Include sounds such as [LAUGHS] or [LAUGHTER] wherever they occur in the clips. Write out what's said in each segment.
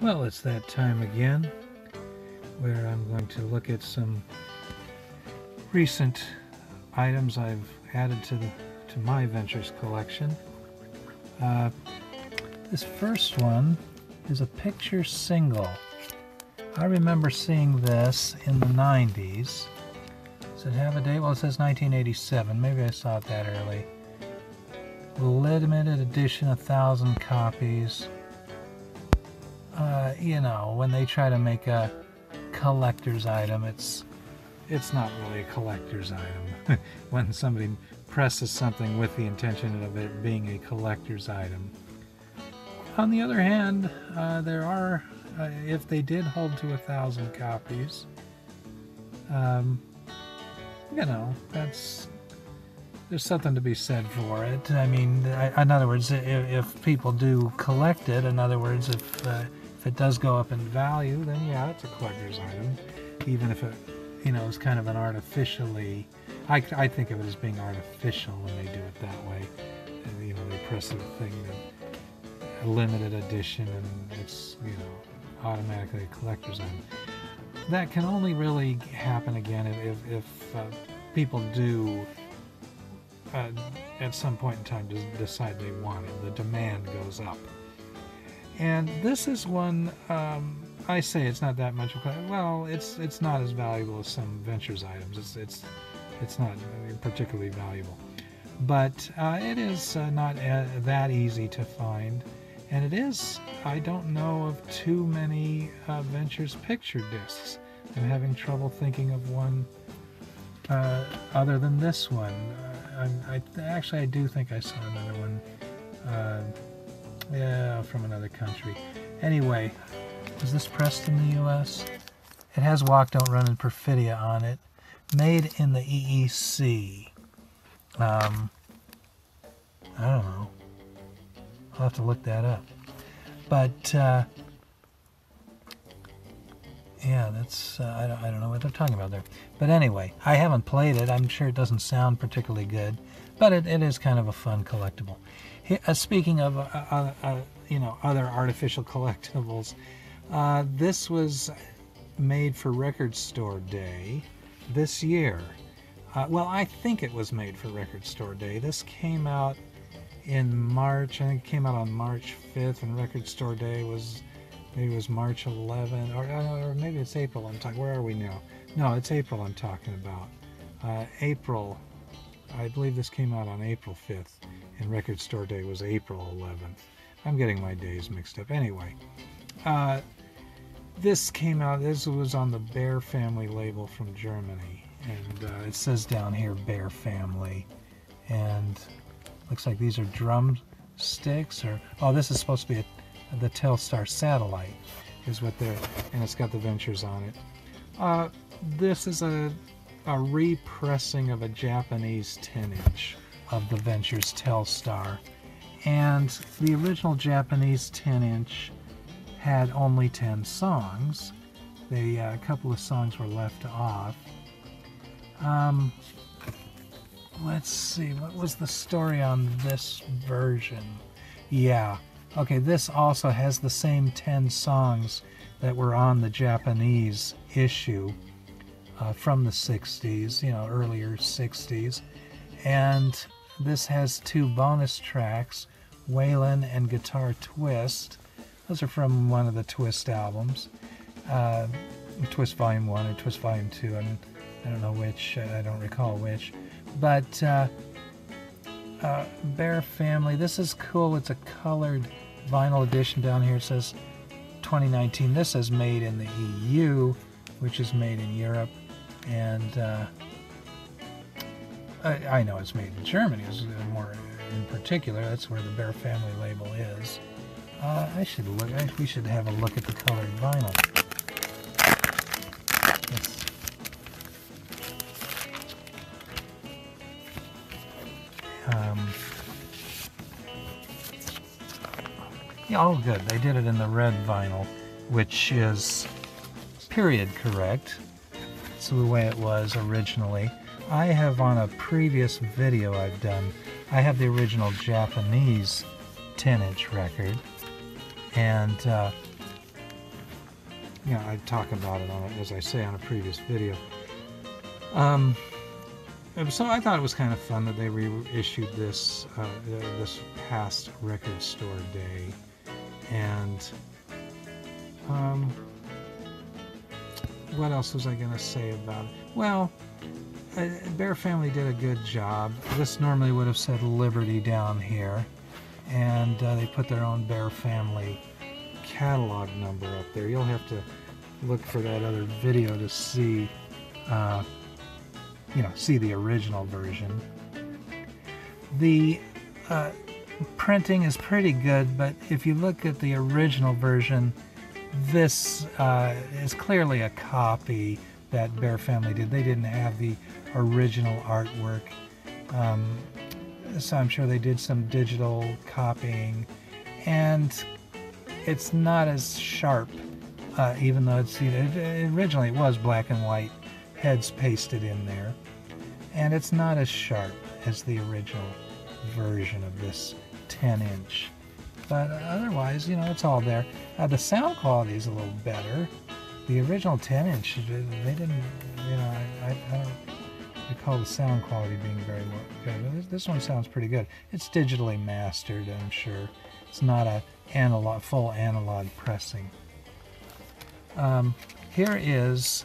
Well, it's that time again where I'm going to look at some recent items I've added to the to my Ventures collection. Uh, this first one is a picture single. I remember seeing this in the 90s. Does it have a date? Well, it says 1987. Maybe I saw it that early. Limited edition, a thousand copies uh, you know, when they try to make a collector's item, it's it's not really a collector's item. [LAUGHS] when somebody presses something with the intention of it being a collector's item. On the other hand, uh, there are, uh, if they did hold to a thousand copies, um, you know, that's there's something to be said for it. I mean, I, in other words, if, if, people do collect it, in other words, if uh, if it does go up in value, then yeah, it's a collector's item. Even if it, you know, is kind of an artificially, I, I think of it as being artificial when they do it that way. And, you know, they press a thing a limited edition and it's, you know, automatically a collector's item. That can only really happen again if, if, if uh, people do uh, at some point in time decide they want it. The demand goes up. And this is one um, I say it's not that much. Well, it's it's not as valuable as some ventures items. It's it's it's not particularly valuable, but uh, it is uh, not that easy to find, and it is. I don't know of too many uh, ventures picture discs. I'm having trouble thinking of one uh, other than this one. Uh, I, I, actually I do think I saw another one uh, yeah, from another country. Anyway, was this pressed in the U.S.? It has Walk Don't Run and Perfidia on it. Made in the EEC. Um, I don't know. I'll have to look that up. But, uh, yeah, that's, uh, I, don't, I don't know what they're talking about there. But anyway, I haven't played it. I'm sure it doesn't sound particularly good. But it, it is kind of a fun collectible. Uh, speaking of, uh, uh, uh, you know, other artificial collectibles, uh, this was made for Record Store Day this year. Uh, well, I think it was made for Record Store Day. This came out in March. I think it came out on March 5th, and Record Store Day was maybe it was March 11, or, or maybe it's April. I'm talking. Where are we now? No, it's April. I'm talking about. April. I believe this came out on April 5th and Record Store Day was April 11th. I'm getting my days mixed up. Anyway, uh, this came out, this was on the Bear Family label from Germany. And uh, it says down here Bear Family. And looks like these are drumsticks or, oh, this is supposed to be a, the Telstar satellite is what they're, and it's got the ventures on it. Uh, this is a, a repressing of a Japanese 10 inch of the Ventures Telstar. And the original Japanese 10 inch had only 10 songs. They, uh, a couple of songs were left off. Um, let's see, what was the story on this version? Yeah, okay, this also has the same 10 songs that were on the Japanese issue uh, from the 60s, you know, earlier 60s. And this has two bonus tracks, Wailin' and Guitar Twist. Those are from one of the Twist albums. Uh, Twist Volume 1 or Twist Volume 2, and I don't know which, I don't recall which. But uh, uh, Bear Family, this is cool. It's a colored vinyl edition down here. It says 2019. This is made in the EU, which is made in Europe. And uh, I, I know it's made in Germany, more in particular. That's where the Bear Family label is. Uh, I should look. I, we should have a look at the colored vinyl. Yes. Um, yeah, oh, good. They did it in the red vinyl, which is period correct. It's the way it was originally. I have on a previous video I've done, I have the original Japanese 10 inch record, and uh, know, I talk about it on, as I say, on a previous video. Um, so I thought it was kind of fun that they reissued this uh, this past record store day, and um, what else was I going to say about it? Well, Bear Family did a good job. This normally would have said Liberty down here, and uh, they put their own Bear Family catalog number up there. You'll have to look for that other video to see, uh, you know, see the original version. The uh, printing is pretty good, but if you look at the original version, this uh, is clearly a copy that Bear Family did. They didn't have the original artwork. Um, so I'm sure they did some digital copying. And it's not as sharp, uh, even though it's you know, it, originally it was black and white heads pasted in there. And it's not as sharp as the original version of this 10 inch. But otherwise, you know, it's all there. Uh, the sound quality is a little better. The original 10 inch, they didn't, you know, I, I, I don't recall the sound quality being very good. This, this one sounds pretty good. It's digitally mastered, I'm sure. It's not a analog, full analog pressing. Um, here is,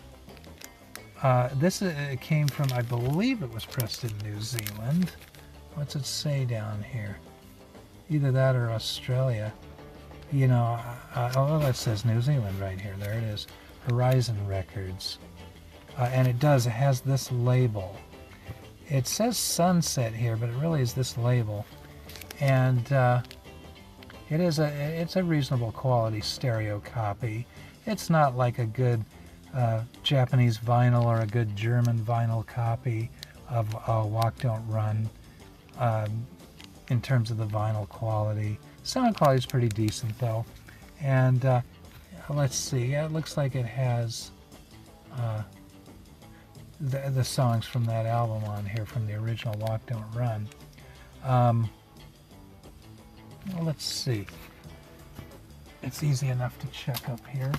uh, this uh, came from, I believe it was pressed in New Zealand. What's it say down here? Either that or Australia. You know, uh, oh, that says New Zealand right here. There it is. Horizon Records. Uh, and it does, it has this label. It says Sunset here, but it really is this label. And uh, it is a, it's a reasonable quality stereo copy. It's not like a good uh, Japanese vinyl or a good German vinyl copy of uh, Walk Don't Run. Um, in terms of the vinyl quality. Sound quality is pretty decent though. And uh, let's see, it looks like it has uh, the, the songs from that album on here from the original Walk Don't Run. Um, let's see. It's easy enough to check up here.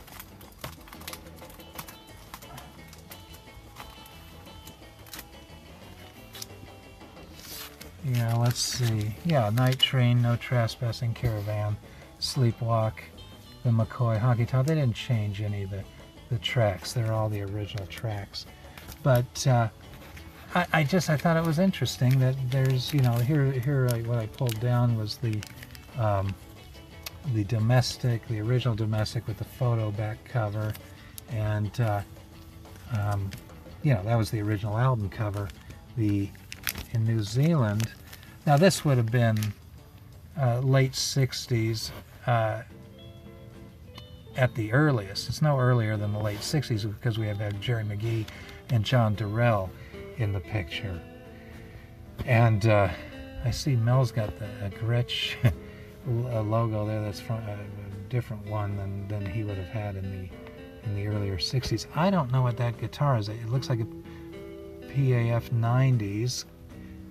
Yeah, let's see. Yeah, Night Train, No Trespassing, Caravan, Sleepwalk, the McCoy Honky Tonk. They didn't change any of the, the tracks. They're all the original tracks. But uh, I, I, just I thought it was interesting that there's you know here here I, what I pulled down was the um, the domestic, the original domestic with the photo back cover, and uh, um, you know that was the original album cover. The in New Zealand. Now this would have been uh, late 60s uh, at the earliest. It's no earlier than the late 60s because we have Gerry McGee and John Durrill in the picture. And uh, I see Mel's got the Gretsch [LAUGHS] logo there that's from a different one than, than he would have had in the in the earlier 60s. I don't know what that guitar is. It looks like a PAF 90s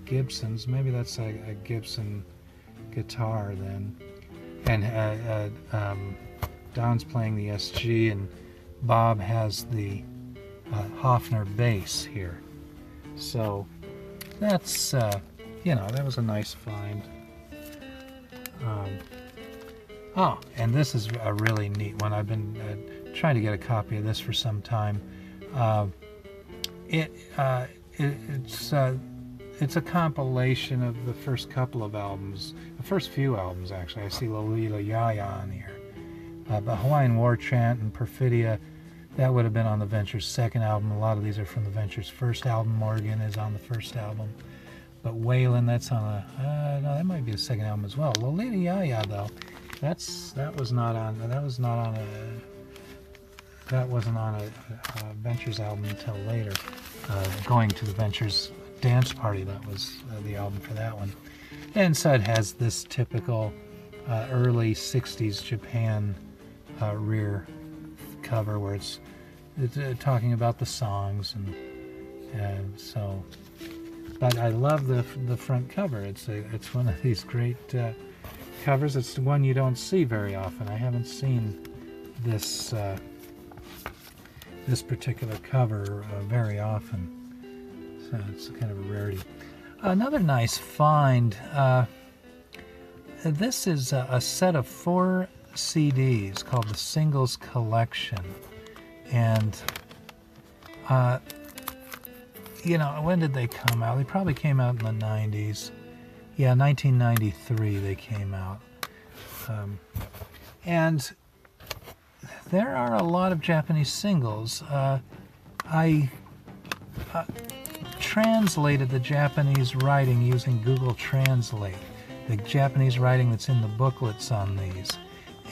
Gibsons. Maybe that's a, a Gibson guitar then. And uh, uh, um, Don's playing the SG, and Bob has the uh, Hofner bass here. So that's, uh, you know, that was a nice find. Um, oh, and this is a really neat one. I've been uh, trying to get a copy of this for some time. Uh, it, it, it's it's a compilation of the first couple of albums, the first few albums actually. I see Lolita Yaya on here. Uh, but Hawaiian War Chant and Perfidia, that would have been on the Ventures' second album. A lot of these are from the Ventures' first album. Morgan is on the first album. But Wailin', that's on a, uh, no, that might be the second album as well. Lolita Yaya, though, that's, that was not on, that was not on a, that wasn't on a, a Ventures album until later. Uh, going to the Ventures Dance Party, that was uh, the album for that one. And it has this typical uh, early 60s Japan uh, rear cover where it's, it's uh, talking about the songs and, and so but I love the the front cover it's a, it's one of these great uh, covers it's the one you don't see very often I haven't seen this uh, this particular cover uh, very often. So it's kind of a rarity. Another nice find. Uh, this is a, a, set of four CDs called the Singles Collection. And, uh, you know, when did they come out? They probably came out in the 90s. Yeah, 1993 they came out. Um, and there are a lot of Japanese singles. Uh, I uh, translated the Japanese writing using Google Translate, the Japanese writing that's in the booklets on these.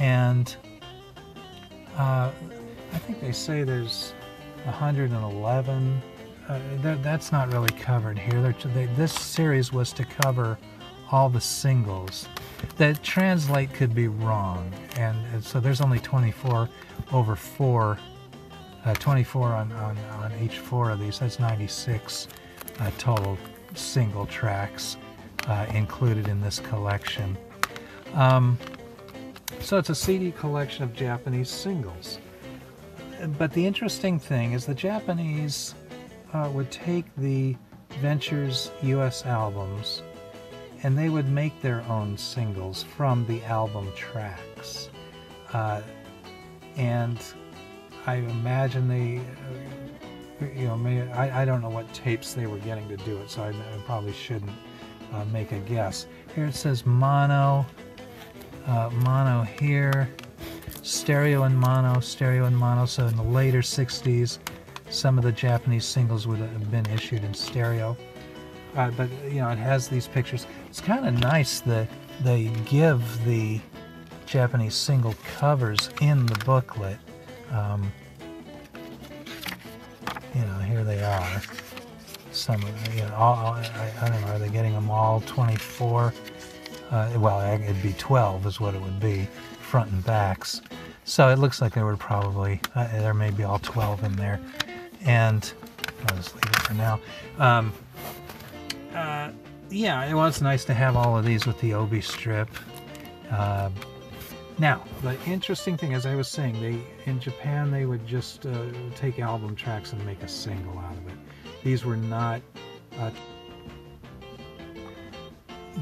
And uh, I think they say there's 111. Uh, that, that's not really covered here. They, this series was to cover all the singles. The translate could be wrong, and, and so there's only 24 over 4, uh, 24 on, on, on each four of these. That's 96 uh, total single tracks uh, included in this collection. Um, so it's a CD collection of Japanese singles. But the interesting thing is the Japanese uh, would take the Ventures US albums and they would make their own singles from the album tracks. Uh, and I imagine they, uh, you know, may, I, I don't know what tapes they were getting to do it, so I, I probably shouldn't uh, make a guess. Here it says mono, uh, mono here, stereo and mono, stereo and mono. So in the later 60s, some of the Japanese singles would have been issued in stereo. Uh, but you know, it has these pictures. It's kind of nice that they give the Japanese single covers in the booklet. Um, you know, here they are. Some, you know, all, I, I, don't know, are they getting them all 24? Uh, well, it'd be 12 is what it would be, front and backs. So it looks like there were probably, uh, there may be all 12 in there. And I'll just leave it for now. Um, uh, yeah, it was nice to have all of these with the obi strip. Uh, now, the interesting thing, as I was saying, they in Japan they would just uh, take album tracks and make a single out of it. These were not. Uh,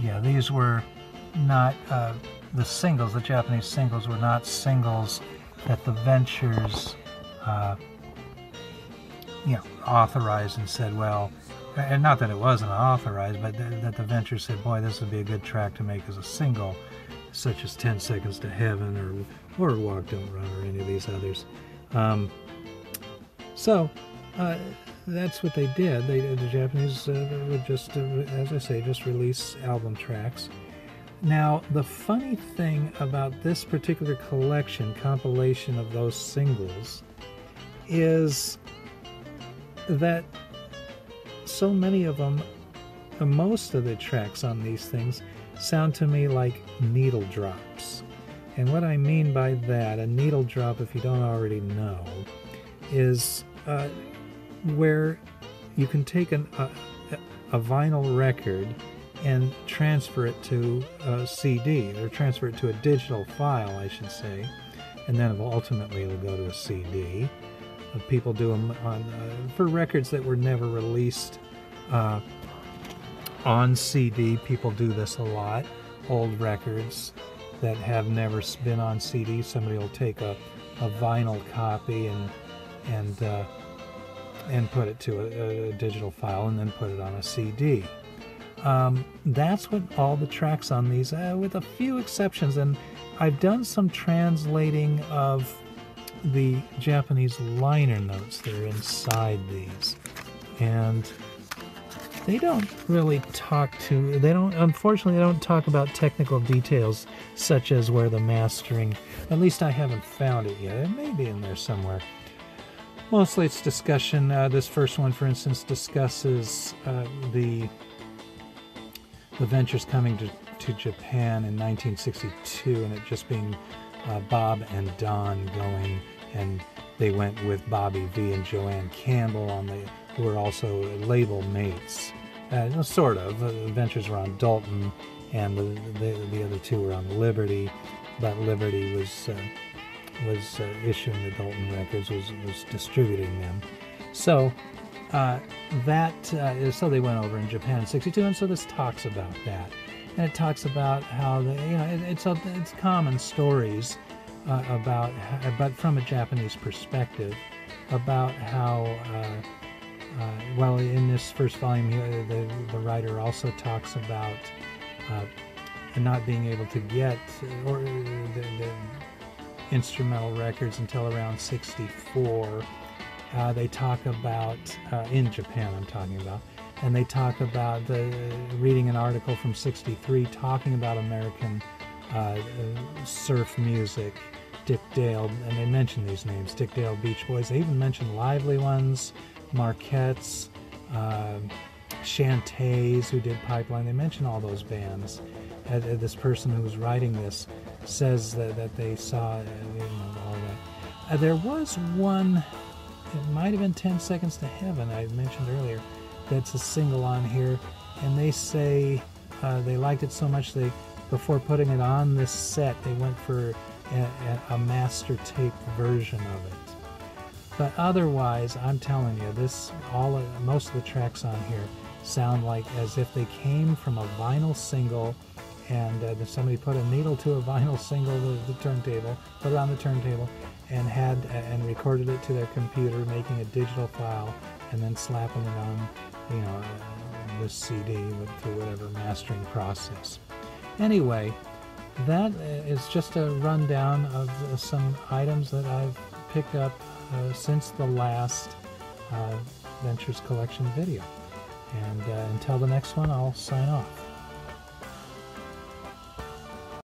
yeah, these were not uh, the singles. The Japanese singles were not singles that the Ventures, uh, you know, authorized and said, well, and not that it wasn't authorized, but th- that the venture said, boy, this would be a good track to make as a single, such as 10 Seconds to Heaven or, or Walk Don't Run or any of these others. Um, so uh, that's what they did. They, the Japanese uh, would just, uh, as I say, just release album tracks. Now, the funny thing about this particular collection, compilation of those singles, is that so many of them, uh, most of the tracks on these things sound to me like needle drops. And what I mean by that, a needle drop, if you don't already know, is uh, where you can take an, a, a vinyl record and transfer it to a CD, or transfer it to a digital file, I should say, and then ultimately it'll go to a CD people do them on uh, for records that were never released uh, on CD. People do this a lot. Old records that have never been on CD. Somebody will take a, a vinyl copy and and uh, and put it to a, a, digital file and then put it on a CD. Um, that's what all the tracks on these, uh, with a few exceptions. And I've done some translating of the Japanese liner notes that are inside these. And they don't really talk to, they don't, unfortunately, they don't talk about technical details such as where the mastering, at least I haven't found it yet. It may be in there somewhere. Mostly it's discussion. Uh, this first one, for instance, discusses uh, the the ventures coming to, to Japan in 1962 and it just being uh, Bob and Don going, and they went with Bobby Vee and Jo Ann Campbell on the who were also label mates. Uh, sort of. The Ventures were on Dolton, and the, the, the other two were on Liberty, but Liberty was uh, was uh, issuing the Dolton records, was was distributing them. So uh, that uh, is, so they went over in Japan in '62, and so this talks about that, and it talks about how the you know it, it's a, it's common stories uh, about, but from a Japanese perspective, about how. Uh, uh, well, in this first volume, the, the writer also talks about uh, not being able to get or the, the instrumental records until around 64. Uh, they talk about, uh, in Japan, I'm talking about, and they talk about the, reading an article from 63 talking about American uh, surf music, Dick Dale, and they mention these names Dick Dale Beach Boys. They even mention lively ones, Marketts, uh, Chantays, who did Pipeline. They mention all those bands. Uh, this person who was writing this says that, that they saw uh, you know, all that. Uh, there was one, it might have been 10 Seconds to Heaven, I mentioned earlier, that's a single on here, and they say uh, they liked it so much they, before putting it on this set, they went for a, a master tape version of it. But otherwise, I'm telling you, this all most of the tracks on here sound like as if they came from a vinyl single and uh, somebody put a needle to a vinyl single to the turntable, put it on the turntable, and had uh, and recorded it to their computer, making a digital file, and then slapping it on, you know, uh, this CD through whatever mastering process. Anyway, that uh, just a rundown of uh, some items that I've picked up uh, since the last Ventures Collection video. And until the next one, I'll sign off.